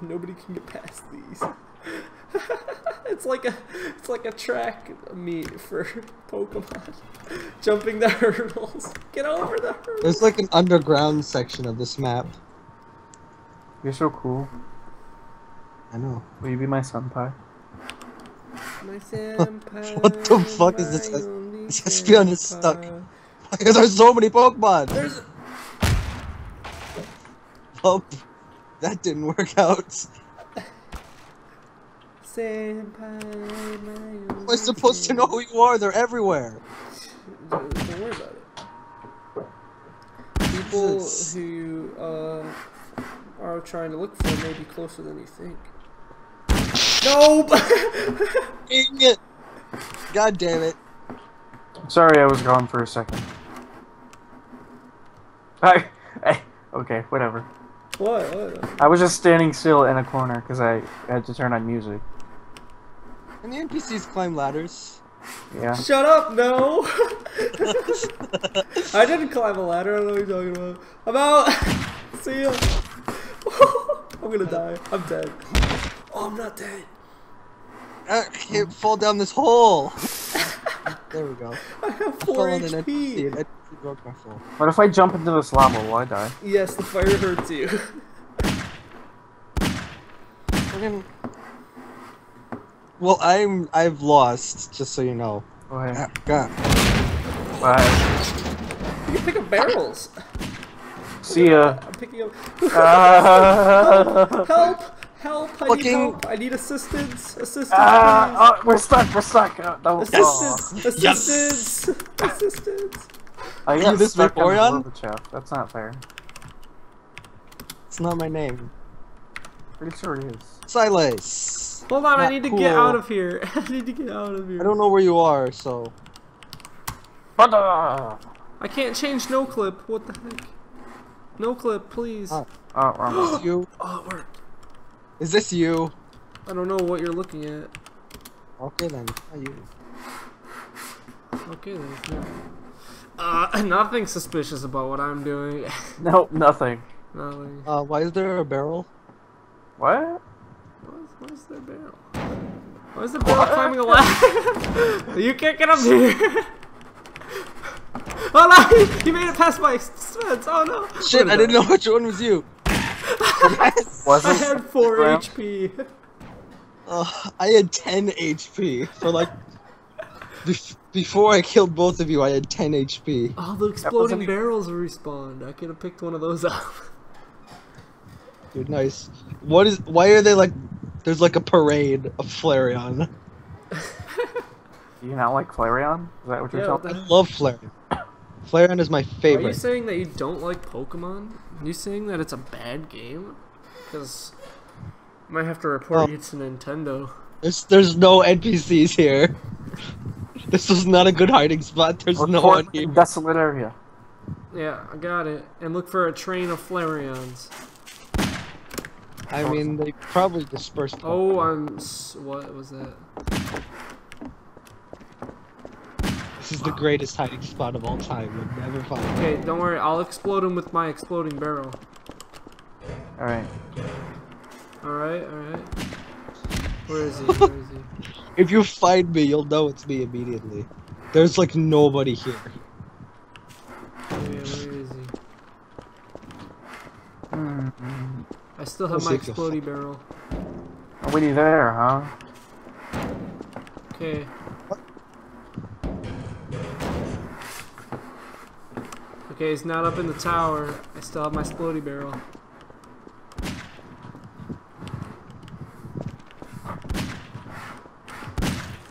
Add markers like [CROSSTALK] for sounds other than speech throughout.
[LAUGHS] Nobody can get past these. [LAUGHS] it's like a it's like a track meet for [LAUGHS] Pokemon. Jumping the hurdles. Get over the hurdles. There's like an underground section of this map. You're so cool. I know. Will you be my senpai? My senpai, What the fuck is this? my only This Espeon is stuck. senpai. Why so many Pokemon? There's Oh, that didn't work out. senpai, my Am I only supposed to know who you are? They're everywhere. Don't, don't worry about it. People Jesus. who uh, are trying to look for may be closer than you think. No! [LAUGHS] Dang it! God damn it. Sorry, I was gone for a second. [LAUGHS] I, I okay, whatever. What? What? I was just standing still in a corner because I had to turn on music. And the NPCs climb ladders? Yeah. Shut up! No! [LAUGHS] I didn't climb a ladder. I don't know what you're talking about. I'm out. [LAUGHS] See ya. [LAUGHS] I'm gonna die. I'm dead. Oh, I'm not dead. I can't fall down this hole. There we go. [LAUGHS] I have I four fell on an NPC HP. and NPC broke my fall. What if I jump into this lava? Will I die? Yes, the fire hurts you. [LAUGHS] Fucking- Well, I'm I've lost, just so you know. Go ahead. Ah, God. Bye. You can pick up barrels. See ya. I'm picking up. Ah, [LAUGHS] help! Help! I need help! I need assistance! Assistance! Ah, oh, we're stuck. We're stuck. Uh, no, please. oh. Assistance! Yes. Assistance! Assistance! I you got this stuck on Vaporeon? the Gorbachev. That's not fair. It's not my name. Pretty sure it is. Silas. Hold on, I need to get out of here. [LAUGHS] I need to get out of here. I don't know where you are, so Oh, I can't change no clip. What the heck? No clip, please. Oh. Oh, wrong one. Is you. it worked. Is this you? I don't know what you're looking at. Okay then. Not you. Okay, then. it's not. Uh, [CLEARS THROAT] nothing suspicious about what I'm doing. [LAUGHS] Nope, nothing. nothing. Uh, why is there a barrel? What? Where's, where's the barrel? Why is the barrel climbing a ladder? [LAUGHS] you can't get up here! [LAUGHS] oh no! He made it past my fence! Oh no! Shit, I didn't know which one was you. Yes. Was I had 4 Ground? HP. Uh, I had 10 HP for like. Bef- before I killed both of you, I had 10 HP. Oh, the exploding even- barrels respawned. I could have picked one of those up. Dude, nice. What is? Why are they like? There's like a parade of Flareon. [LAUGHS] Do you not like Flareon? Is that what you're Yeah, telling what me? I love Flareon. Flareon is my favorite. Are you saying that you don't like Pokemon? Are you saying that it's a bad game? Because I might have to report Oh. you to Nintendo. There's there's no NPCs here. [LAUGHS] This is not a good hiding spot. There's no one here. Desolate area. Yeah, I got it. And look for a train of Flareons. I mean, they probably dispersed. them. Oh, I'm. S- what was that? This is the greatest hiding spot of all time. You'll never find it. Okay, don't worry. I'll explode him with my exploding barrel. Alright. Alright, alright. Where is he? [LAUGHS] Where is he? If you find me, you'll know it's me immediately. There's like nobody here. Yeah, where is he? Mm-hmm. I still have I'll my take exploding barrel. Oh, wait, you there, huh? Okay. Okay, he's not up in the tower. I still have my exploding barrel.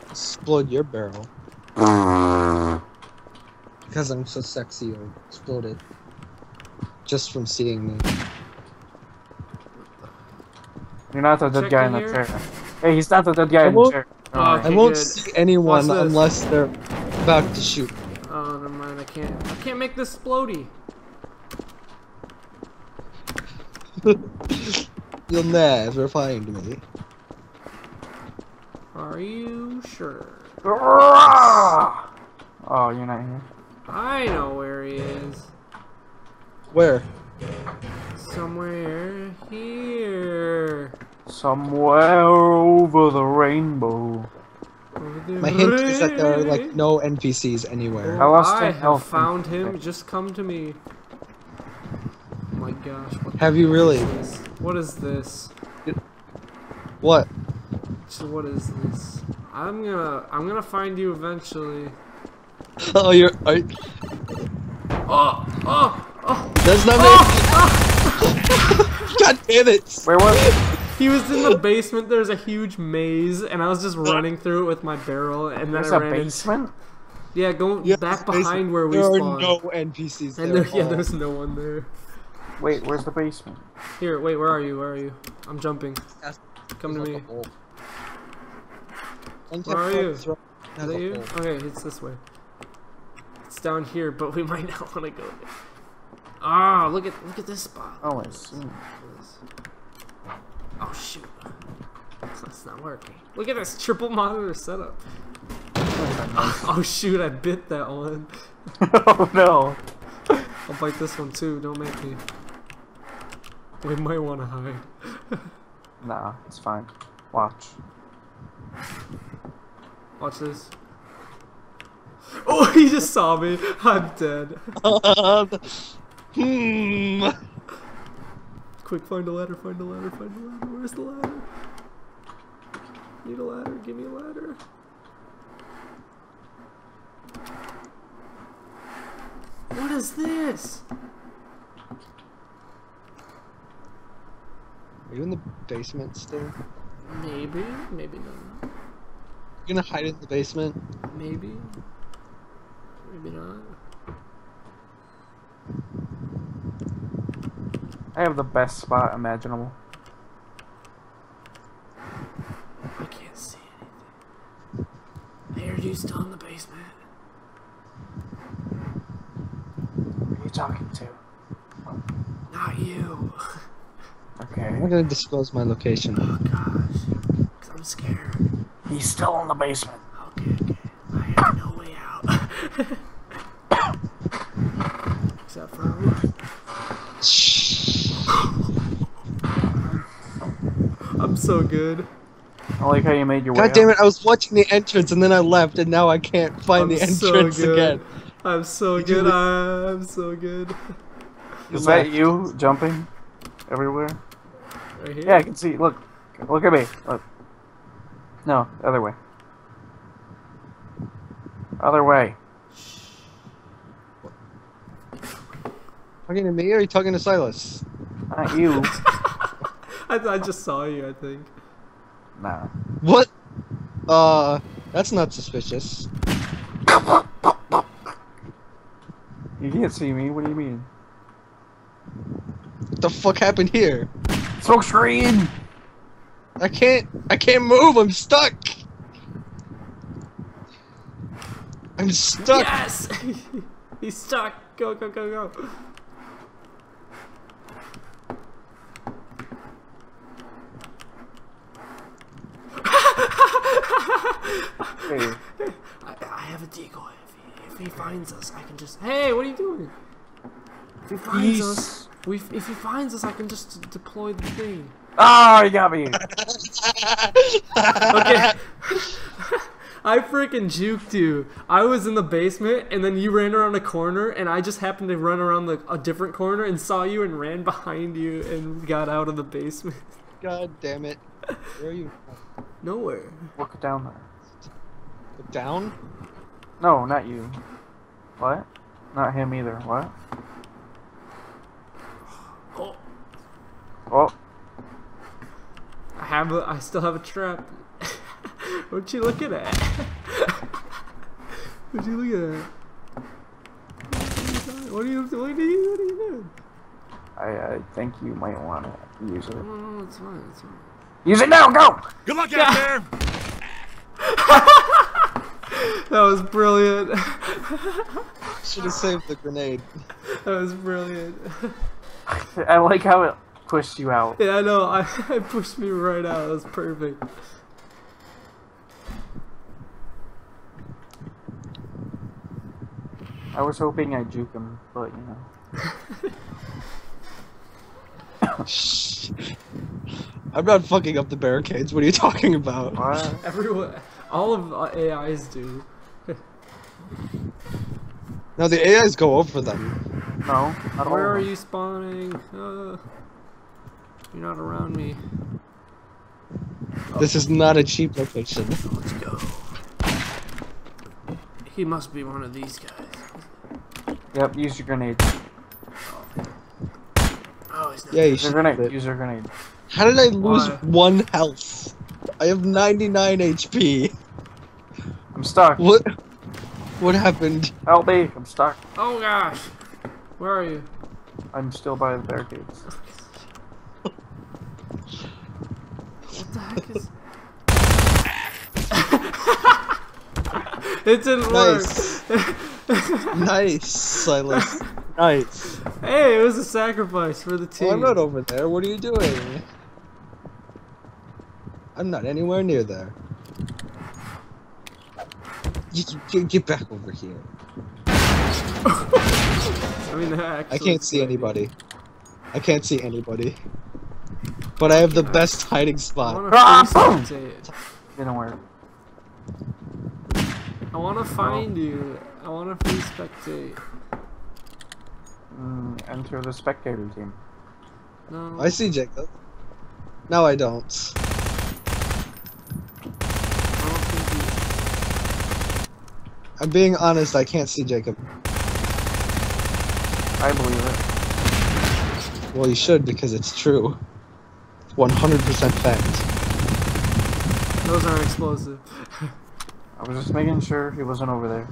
Explode your barrel. Because I'm so sexy, you exploded. Just from seeing me. You're not the dead Check guy in in the here. chair. Hey, he's not the dead guy I in the chair. Oh, oh Alright. I won't good. see anyone unless they're about to shoot. Oh, never mind. I can't. I can't make this explodey. [LAUGHS] You'll never find me. Are you sure? Oh, you're not here. I know where he is. Where? Somewhere here. Somewhere over the rainbow. My hint is that there are like no NPCs anywhere. How else I have found him? him. Just come to me. Oh my gosh. What Have you really? is? What is this? What? So what is this? I'm gonna I'm gonna find you eventually. [LAUGHS] Oh, you're. Are, Oh oh oh! that's not me. God damn it! Where was it? He was in the basement. There's a huge maze, and I was just running through it with my barrel, and then There's I a ran. in- basement? Yeah, go Yeah, back basically, behind where we there spawned. are no NPCs and there. there, yeah, there's no one there. Wait, where's the basement? Here, wait, where are you? Where are you? I'm jumping. That's- Come to There's me. like a hole. One Where are you? throw- Is that you? hole. Okay, it's this way. It's down here, but we [LAUGHS] might not want to go there. Ah, look at look at this spot. Oh, I see. Oh shoot. That's not working. Look at this triple monitor setup. [LAUGHS] Oh shoot, I bit that one. [LAUGHS] oh no. I'll bite this one too, don't make me. We might want to hide. [LAUGHS] Nah, it's fine. Watch. Watch this. Oh, he just saw me. I'm dead. hmm. Quick, find a ladder, find a ladder, find a ladder. Where's the ladder? Need a ladder, give me a ladder. What is this? Are you in the basement still? Maybe, maybe not. You gonna hide in the basement? Maybe. Maybe not. I have the best spot imaginable. I can't see anything. Hey, are you still in the basement? Who are you talking to? Not you. Okay. I'm not gonna disclose my location. Oh gosh. Cause I'm scared. He's still in the basement. Okay, okay. I have no way out. [LAUGHS] Except for Shh. I'm so good. I like how you made your way God damn up. it! I was watching the entrance and then I left, and now I can't find I'm the entrance good. again. I'm so Did good. I'm so good. Is that you jumping everywhere? Right here. Yeah, I can see. Look. Look at me. Look. No, other way. Other way. Talking to me or are you talking to Silas? Not you. [LAUGHS] I, I just saw you. I think. nah. What? Uh, that's not suspicious. You can't see me. What do you mean? What the fuck happened here? Smoke screen! I can't. I can't move. I'm stuck. I'm stuck. Yes. [LAUGHS] He's stuck. Go go go go. Hey, I, I have a decoy. If he, if he finds us, I can just. Hey, what are you doing? If he finds us, we, if he finds us, I can just deploy the thing. Ah, you got me. Okay. [LAUGHS] I freaking juked you. I was in the basement, and then you ran around a corner, and I just happened to run around the, a different corner and saw you and ran [LAUGHS] behind you and got out of the basement. God damn it. Where are you? Nowhere. Look down there. Down? No, not you. What? Not him either. What? Oh, Oh, I have a. I still have a trap. [LAUGHS] [LAUGHS] what you looking at? what you looking at? What are you? What are you? What are you doing? I, I think you might want to use it. No, no, no, it's fine. It's fine. Use it now. Go. Good luck out there. That was brilliant. Should have saved the grenade. [LAUGHS] that was brilliant. I like how it pushed you out. Yeah, I know. I, [LAUGHS] I pushed me right out. That was perfect. I was hoping I'd juke him, but you know. Shh. [LAUGHS] I'm not fucking up the barricades. What are you talking about? What? Everyone, all of uh, AIs do. No, the AIs go over them. No, not. Where of are you spawning? Uh, you're not around me. This is not a cheap location. Let's go. He must be one of these guys. Yep, use your grenade. Oh, he's not. Yeah, you Use your should. grenade. Use your grenade. How did I lose Why? one health? I have 99 HP. I'm stuck. What? What happened? Help me! I'm stuck. Oh gosh. Where are you? I'm still by the barricades. [LAUGHS] What the heck is? [LAUGHS] it didn't Nice. work. Nice, Silas. Nice. hey, it was a sacrifice for the team. Oh, I'm not over there. What are you doing? I'm not anywhere near there. Get, get, get back over here. I mean, I can't see anybody. I can't see anybody. But I have the best hiding spot. want to Ah. Didn't work. I want to find you. I want to free spectate. Mm, enter the spectator team. No. I see Jacob. No, I don't. I don't think I'm being honest, I can't see Jacob. I believe it. Well, you should because it's true. 100% fact. those aren't explosive. I was just making sure he wasn't over there.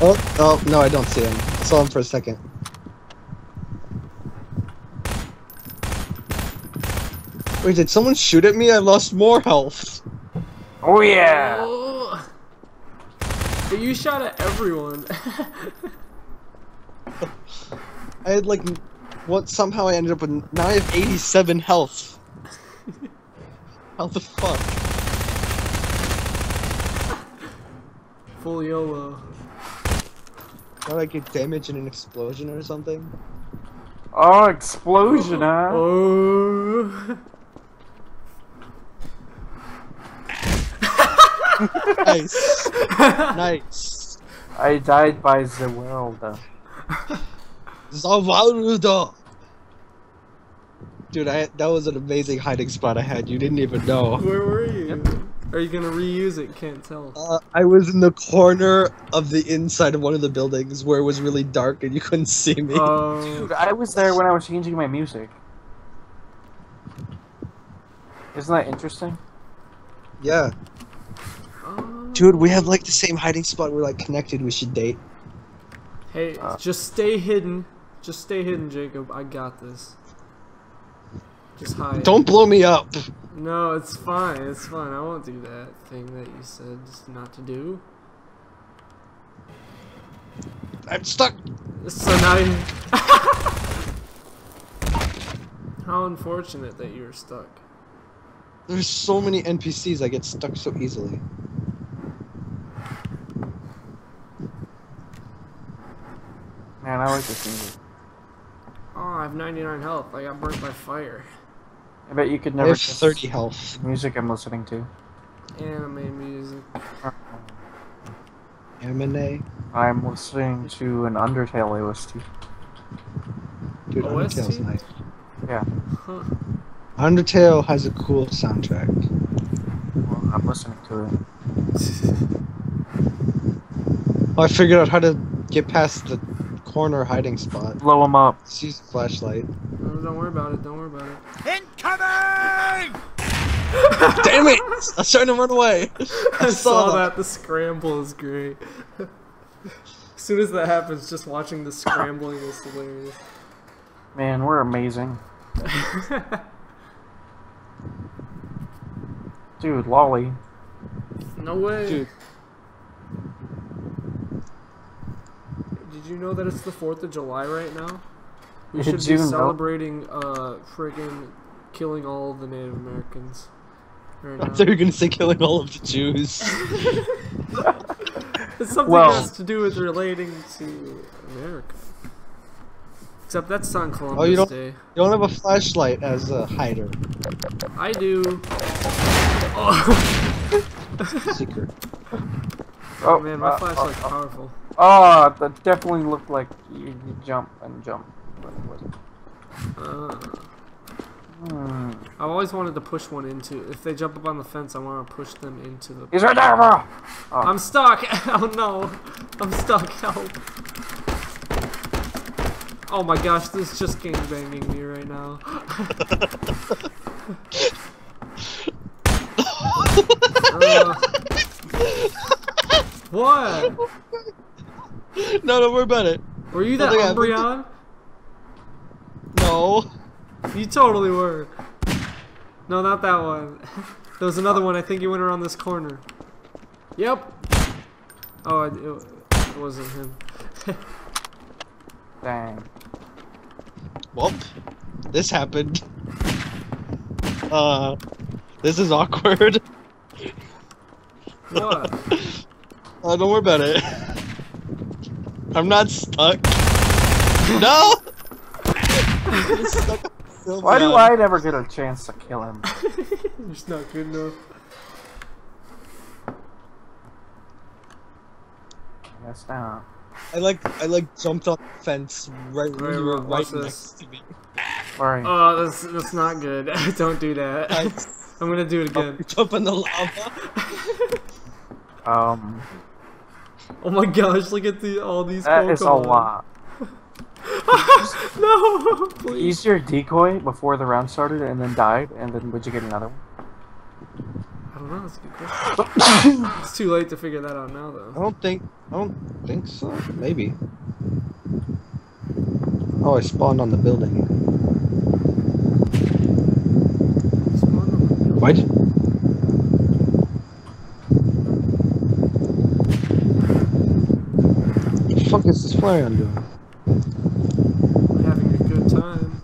Oh, oh, no, I don't see him. I saw him for a second. Wait, did someone shoot at me? I lost more health. Oh yeah! Oh. But you shot at everyone. [LAUGHS] I had like, what? Somehow I ended up with. Now I have 87 health. How the fuck? Full YOLO. Did I get damage in an explosion or something? Oh, explosion, huh? Oh. [LAUGHS] Nice. nice. I died by the world. Zawarudo. Dude, I that was an amazing hiding spot I had. You didn't even know. Where were you? Are you gonna reuse it? Can't tell. Uh, I was in the corner of the inside of one of the buildings where it was really dark and you couldn't see me. Oh. Dude, I was there when I was changing my music. Isn't that interesting? yeah. Dude, we have like the same hiding spot. We're like connected. We should date. Hey, Uh. just stay hidden. Just stay hidden, Jacob. I got this. Just hide. Don't blow me up. No, it's fine. It's fine. I won't do that thing that you said just not to do. I'm stuck. So now you. [LAUGHS] How unfortunate that you were stuck. There's so many NPCs. I get stuck so easily. Man, I like this music. Oh, I have 99 health. I got burnt by fire. I bet you could never have guess 30 health. music I'm listening to. Anime music. Amine. I'm listening to an Undertale OST. Dude, OST? Undertale's nice. Yeah, Huh. Undertale has a cool soundtrack. well, I'm listening to it. Oh, I figured out how to get past the corner hiding spot. Blow him up. Let's use a flashlight. No, don't worry about it. Don't worry about it. Incoming! [LAUGHS] Damn it! I was trying to run away. [LAUGHS] I saw that. The scramble is great. [LAUGHS] as soon as that happens, just watching the scrambling is hilarious. Man, we're amazing. Dude, Lolly. no way. Dude. Did you know that it's the 4th of July right now? We should be celebrating uh friggin' killing all of the Native Americans. Right I now. thought you were gonna say killing all of the Jews. [LAUGHS] [LAUGHS] It's something Well- has to do with relating to America. Except that's on Columbus Oh, you don't- Day. You don't have a flashlight as a hider. I do. [LAUGHS] Oh, Secret. Oh man, my uh, flashlight's uh, powerful. Oh, that definitely looked like you, you jump and jump, but it wasn't. Uh, Hmm. I've always wanted to push one into. If they jump up on the fence, I want to push them into the. He's right there, bro. Oh, I'm stuck. [LAUGHS] Oh no, I'm stuck. [LAUGHS] Help. Oh my gosh, this is just gangbanging me right now. [LAUGHS] Uh, what? No, don't worry about it. Were you that Nothing. Umbreon? No. You totally were. No, not that one. [LAUGHS] There was another one. I think you went around this corner. Yep. Oh, it, it wasn't him. [LAUGHS] dang. Well, this happened. Uh, this is awkward. What? [LAUGHS] Uh, don't worry about it. I'm not stuck. No! Stuck [LAUGHS] so Why do. I never get a chance to kill him? [LAUGHS] You're not good enough. Yes, now. I like I like jumped off the fence right when you were right this. next to me. Where? Oh, that's that's not good. [LAUGHS] Don't do that. I I'm gonna do it again. jump in the lava. um, [LAUGHS] Oh my gosh! Look at the all these. that is a lot. [LAUGHS] no, please. Used your decoy before the round started and then died, and then would you get another one? I don't know. That's a good question. it's too late to figure that out now, though. I though. don't think I don't think so. Maybe. Oh, I spawned on the building. What? The fuck is this Flareon doing? Having a good time.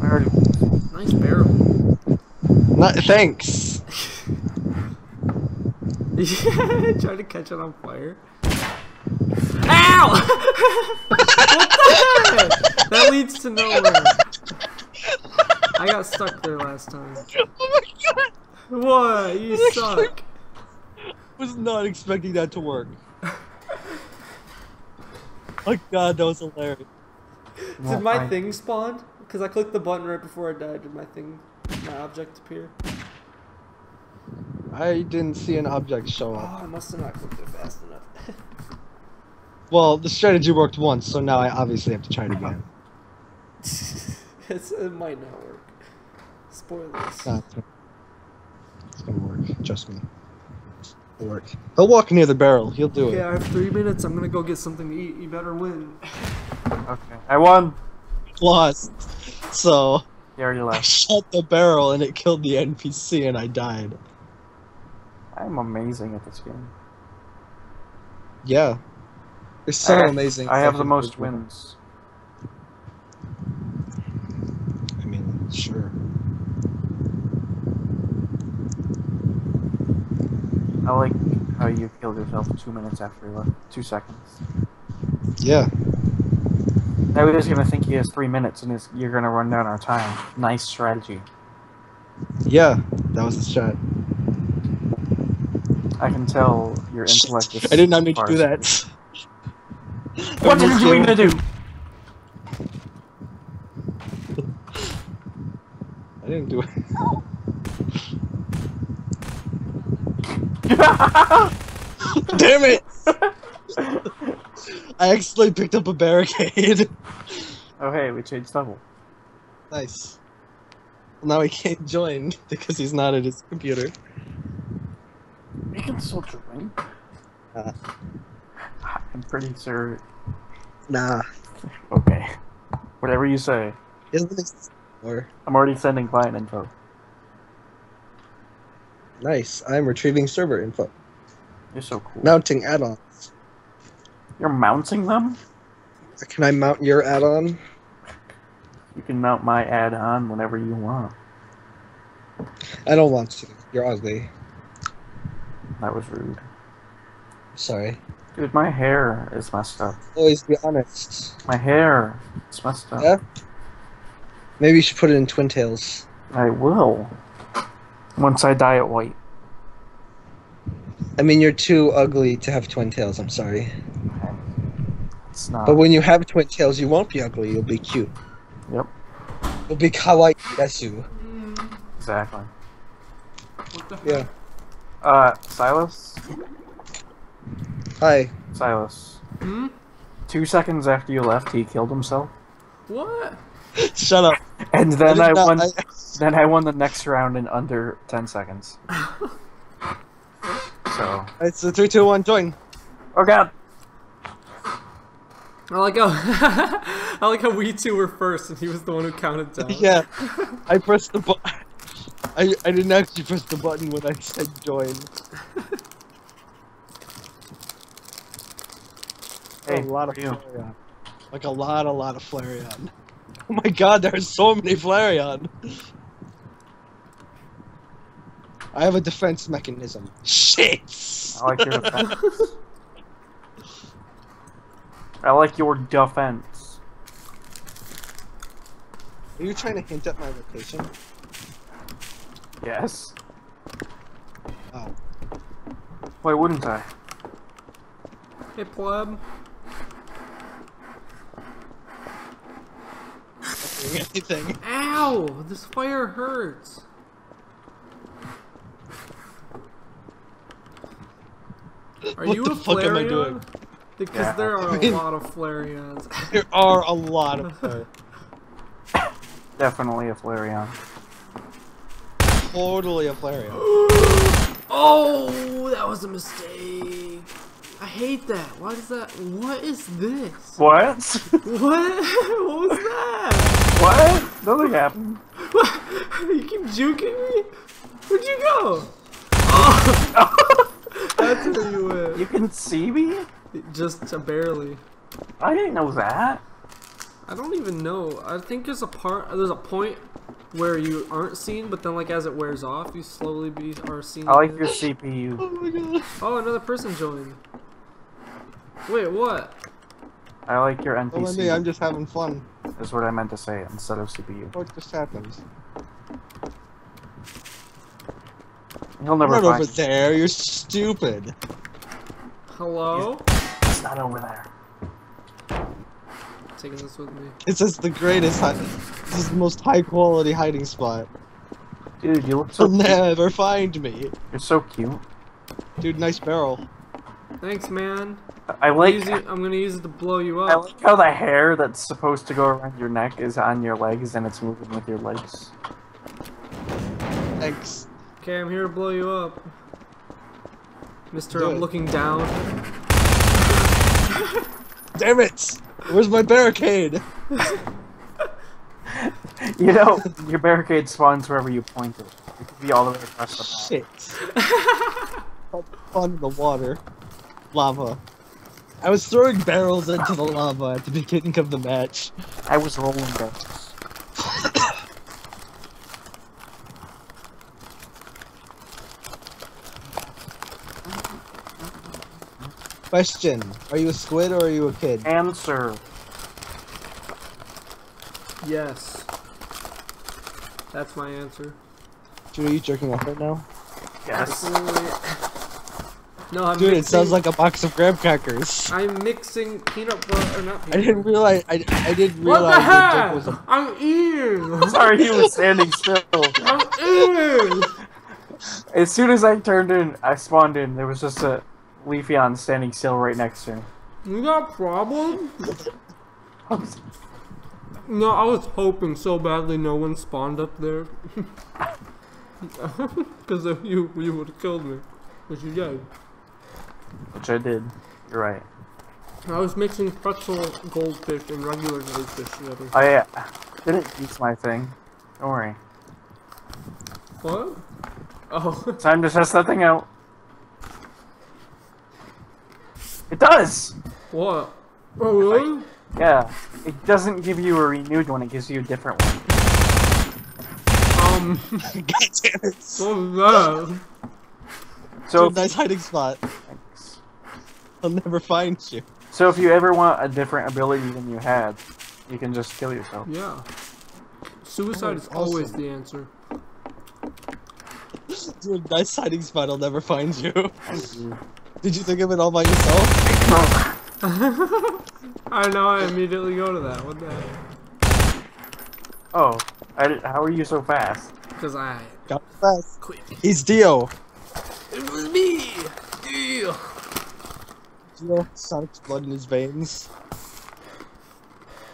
I already. Nice barrel. Not thanks. [LAUGHS] Yeah, trying to catch it on fire. Ow! [LAUGHS] what the? That leads to nowhere. I got stuck there last time. [LAUGHS] Oh my god! What? You suck. Was not expecting that to work. Oh god, that was hilarious. Did my I- thing spawn? Because I clicked the button right before I died. Did my thing, my object appear? I didn't see an object show Oh, up. I must have not clicked it fast enough. [LAUGHS] Well, the strategy worked once, so now I obviously have to try it again. [LAUGHS] it's, it might not work. Spoilers. Nah, it's gonna work. Trust me. It'll work. He'll walk near the barrel. He'll do Okay, it. I have three minutes. I'm gonna go get something to eat. You better win. Okay. I won. Lost. So You already I left. shot the barrel and it killed the NPC and I died. I'm amazing at this game. Yeah. You're so I- amazing. I have the most wins. I mean, sure. I like how you killed yourself two minutes after you left. Two seconds. Yeah. Now he's gonna think he has three minutes and you're gonna run down our time. Nice strategy. Yeah. That was the shot. I can tell your intellect is. I did not mean to do that. What did you to do? I didn't do it. [LAUGHS] Damn it! [LAUGHS] I accidentally picked up a barricade. [LAUGHS] oh hey, we changed level. nice. Well, now he can't join because he's not at his computer. You can still join. Uh. I'm pretty sure. Nah. Okay. Whatever you say. He doesn't. I'm already sending client info. Nice. I'm retrieving server info. You're so cool. Mounting add-ons. You're mounting them? Can I mount your add-on? You can mount my add-on whenever you want. I don't want to. You're ugly. That was rude. Sorry. Dude, my hair is messed up. Always be honest. My hair is messed up. Yeah? Maybe you should put it in twin tails. I will. Once I dye it white. I mean, you're too ugly to have twin tails. I'm sorry. It's not. But when you have twin tails, you won't be ugly. You'll be cute. Yep. You'll be kawaii desu. Exactly. What the Yeah. Uh, Silas? Hi. Silas. Hmm? Two seconds after you left, he killed himself. What? Shut up. And then did I, not- won. I- [LAUGHS] Then I won the next round in under ten seconds. so. It's a three, two, one. Join. Oh God. I like how [LAUGHS] I like how we two were first and he was the one who counted down. [LAUGHS] Yeah. I pressed the button. I, I didn't actually press the button when I said join. Hey, a lot of who you? Flareon. Like a lot, a lot of Flareon. [LAUGHS] Oh my god, there's so many Flareon. I have a defense mechanism. Shit! I like your defense. I like your defense. Are you trying to hint at my location? Yes. Oh. Why wouldn't I? Hey pleb. Doing [LAUGHS] anything. Ow! This fire hurts. Are What you the a fuck am I Flareon? doing? Because Yeah. there are I mean- a [LAUGHS] lot of Flareons. There are a lot of Flareon. [LAUGHS] Definitely a Flareon. Totally a Flareon. [GASPS] oh, that was a mistake. I hate that. Why is that? What is this? What? What? What was that? What? Nothing happened. What? [LAUGHS] you keep juking me? Where'd you go? Oh, [LAUGHS] that's where you went. You can see me? Just uh, barely. I didn't know that. I don't even know. I think there's a part, there's a point where you aren't seen, but then like as it wears off, you slowly be are seen. I like your CPU. Oh my god. Oh, another person joined. Wait, what? I like your Well, let me, I'm just having fun. Is what I meant to say instead of CPU. What just happens? He'll I'm never not find. over there, you're stupid. Hello? It's not over there. Taking this with me. It's just the greatest This is the most high quality hiding spot. Dude, you look so. You'll Cute. never find me. You're so cute. Dude, nice barrel. Thanks, man. I I'm, like. using, I'm gonna use it to blow you up. I up. like how the hair that's supposed to go around your neck is on your legs and it's moving with your legs. Thanks. Okay, I'm here to blow you up. Mister, Do I'm it. looking down. [LAUGHS] Damn it! Where's my barricade? [LAUGHS] You know, your barricade spawns wherever you point it. It could be all the way across the map. Shit. [LAUGHS] On the water. Lava. I was throwing barrels into the lava at the beginning of the match. I was rolling barrels. Question. Are you a squid or are you a kid? Answer. Yes. That's my answer. Dude, are you jerking off right now? Yes. Absolutely. No, I'm Dude, mixing, it sounds like a box of graham crackers. I'm mixing peanut butter, or not peanut I didn't realize. I, I didn't realize What realize the that Jake heck? was a. I'm eating. [LAUGHS] Sorry, he was standing still. I'm eating. As soon as I turned in, I spawned in. There was just a Leafeon standing still right next to me. You got a problem? No, I was hoping so badly no one spawned up there. [LAUGHS] Because if you you would have killed me, which you did. Which I did. You're right. I was mixing pretzel goldfish and regular goldfish together. I uh, didn't use my thing. Don't worry. What? Oh, Time to test that thing out. It does! what? Oh really? Yeah. It doesn't give you a renewed one, it gives you a different one. Um, [LAUGHS] God damn it. what was that? So, Dude, nice hiding spot. Thanks. I'll never find you. So if you ever want a different ability than you had, you can just kill yourself. Yeah. Suicide Oh, is always the answer. [LAUGHS] Dude, nice hiding spot. I'll never find you. Did you think of it all by yourself? [LAUGHS] I know. I immediately go to that. What the heck? Oh, I how are you so fast? Because I Got fast. Quick. He's Dio. It was me. Deal. Dio, Sonic's blood in his veins.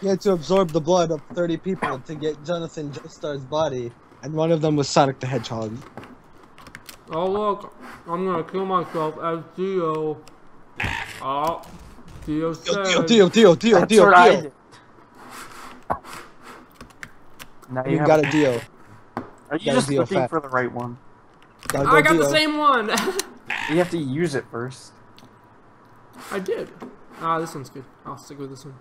He had to absorb the blood of 30 people to get Jonathan Joestar's body, and one of them was Sonic the Hedgehog. Oh look, I'm gonna kill myself as Dio. Oh, Dio Dio, said. Dio, Dio, Dio, Dio, That's Dio, what Dio. Now You you got a Dio. Are you got a just looking fat. for the right one? Gotta I go got the same one. [LAUGHS] You have to use it first. I did. Ah, this one's good. I'll stick with this one.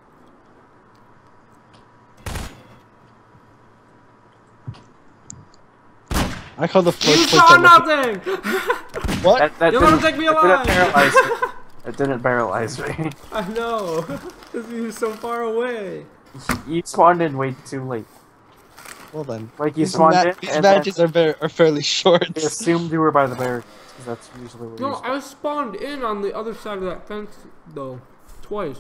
I call the You first place saw nothing. [LAUGHS] What? That, that You're gonna didn't, take me that alive. didn't paralyze me. [LAUGHS] It didn't paralyze me. I know. [LAUGHS] Cause he was so far away. You spawned in way too late. Well then. Like you These, spawned ma- in these and matches then are, very, are fairly short. they assumed you were by the barricades, 'cause that's usually where No, you I spawned in on the other side of that fence though, twice.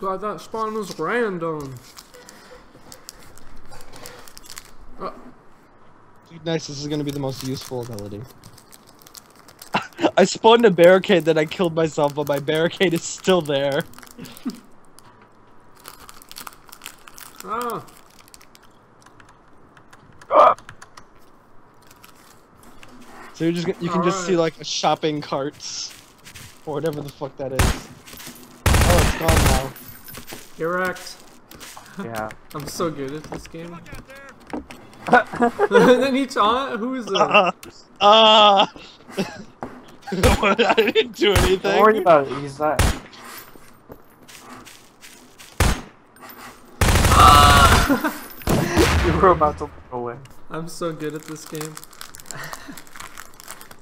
So I thought spawn was random. Uh, Nice, this is gonna be the most useful ability. [LAUGHS] I spawned a barricade that I killed myself, but my barricade is still there. [LAUGHS] ah, Ah! So you're just you can just see like a shopping carts or whatever the fuck that is. Oh, it's gone now. you're wrecked. Yeah. [LAUGHS] I'm so good at this game. [LAUGHS] [LAUGHS] then each on who is it? Ah, ah. I didn't do anything. Don't worry about it. He's not. you were about to look away. I'm so good at this game.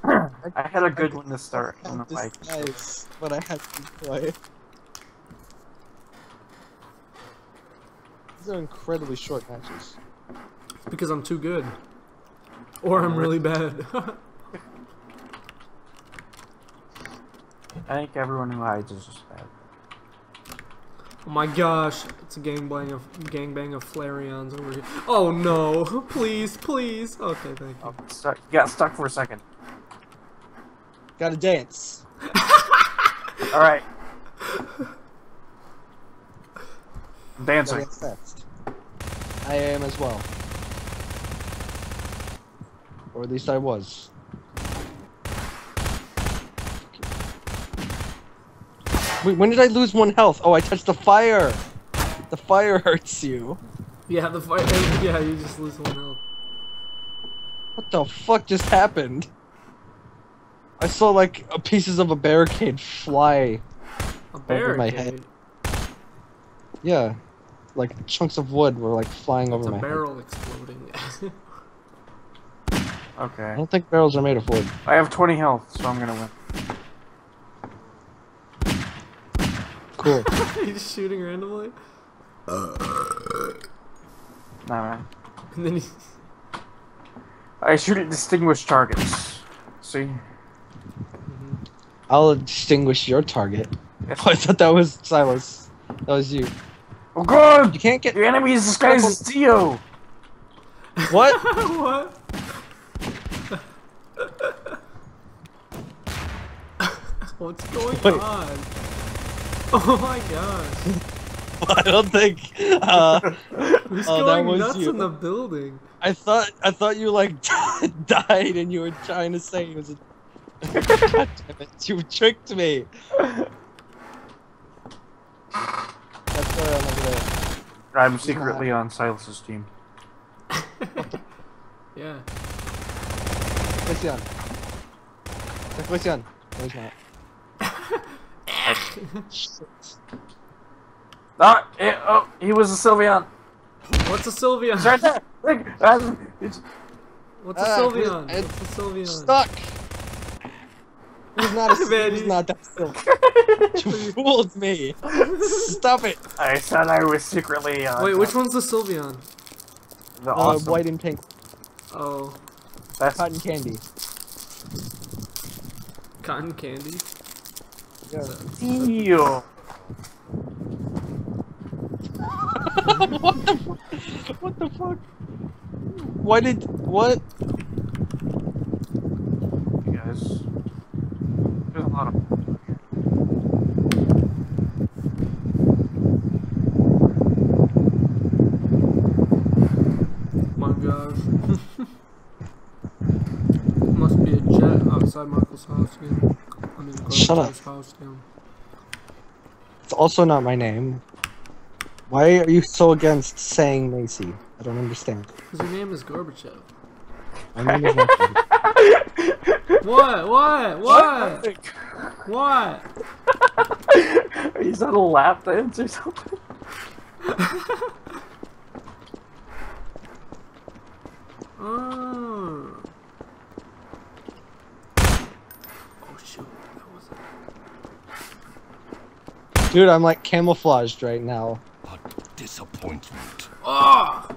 I had a good one to start. I on the had mic. nice, but I had to play. These are incredibly short matches. Because I'm too good. Or I'm really bad. [LAUGHS] I think everyone who hides is just bad. Oh my gosh, it's a gangbang of gangbang of Flareons over here. Oh no, [LAUGHS] please, please. Okay, thank you. Oh, stuck. Got stuck for a second. Gotta dance. [LAUGHS] All right. I'm dancing. I am as well. Or at least I was. Wait, when did I lose one health? Oh, I touched the fire! The fire [LAUGHS] hurts you. Yeah, the fire. [LAUGHS] Yeah, you just lose one health. What the fuck just happened? I saw like uh, pieces of a barricade fly. A Over my head. Yeah. Like chunks of wood were like flying It's over a my head. barrel exploding. [LAUGHS] Okay. I don't think barrels are made of wood. I have 20 health, so I'm gonna win. Cool. [LAUGHS] you just shooting randomly, uh, Nah, man. [LAUGHS] and then you. I shoot at distinguished targets. See? I'll distinguish your target. Yes. Oh, [LAUGHS] I thought that was Silas. That was you. Oh god! You can't get The enemy is disguised as Dio! what? what? What's going Wait. on? [LAUGHS] Oh my gosh. [LAUGHS] I don't think. Uh, Who's Oh, that going was nuts you. in the building? I thought I thought you like [LAUGHS] died and you were trying to say it was a. God damn it! You tricked me. That's where I'm over there. I'm secretly on Silas's team. Yeah. Christian. Christian. No, he's not. Shit. Ah! eh, oh, he was a Sylveon! What's a Sylveon? It's right there! Look! it's- What's a Ah, Sylveon? it's What's a Sylveon? Stuck. He's not a, [LAUGHS] he Man, was you- not that silly. [LAUGHS] you fooled me. Stop it. I said I was secretly. Uh, Wait, which one's the Sylveon? The Uh, awesome. white and pink Oh, That's cotton candy. cotton candy. Ew. what the fu- what the fuck? Why did what? You guys. There's a lot of. My gosh. [LAUGHS] Must be a jet outside Michael's house again. I mean, Shut up. Gorbachev's house again. It's also not my name. Why are you so against saying Macy? I don't understand. Because your name is Gorbachev. My name is not. What? What? What? What? [LAUGHS] He's on a lap dance or something. [LAUGHS] Oh shoot. That was it. Dude, I'm like camouflaged right now. A disappointment. Oh!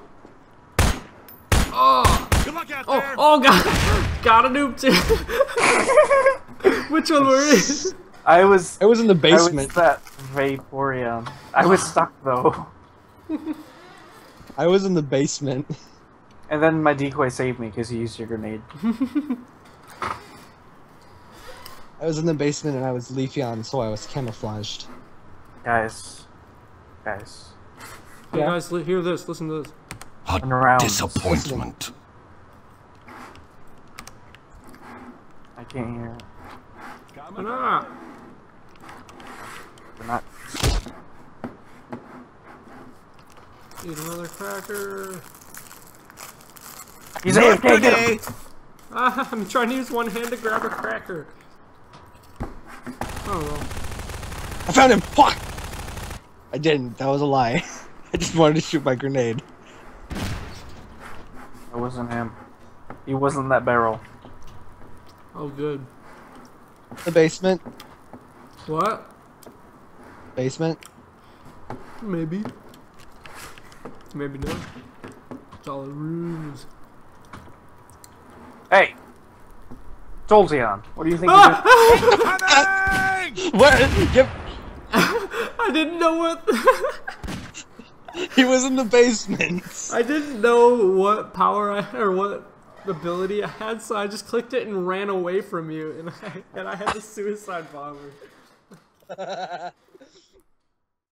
Oh! Good luck out Oh, there. oh god! [LAUGHS] Got a noob too! [LAUGHS] Which one were you? I was. I was in the I basement. was that Vaporeon. I was ah. stuck though. I was in the basement. And then my decoy saved me because he used your grenade. [LAUGHS] I was in the basement and I was Leafeon, so I was camouflaged. Guys. Guys. Hey Yeah. guys, hear this. Listen to this. A Turn around. disappointment. I can't hear. Ah, We're not. eat another cracker. He's AFK, get him! Ah, [LAUGHS] I'm trying to use one hand to grab a cracker. Oh well. I found him! Fuck! I didn't. That was a lie. [LAUGHS] I just wanted to shoot my grenade. It wasn't him. He wasn't that barrel. Oh good. The basement. What? Basement. Maybe. Maybe not. It's all a ruse. Hey! Jolteon, what do you think of [LAUGHS] Coming! [LAUGHS] What? Yep. I didn't know what. [LAUGHS] He was in the basement. I didn't know what power I or what ability I had, so I just clicked it and ran away from you, and I and I had the suicide bomber. [LAUGHS]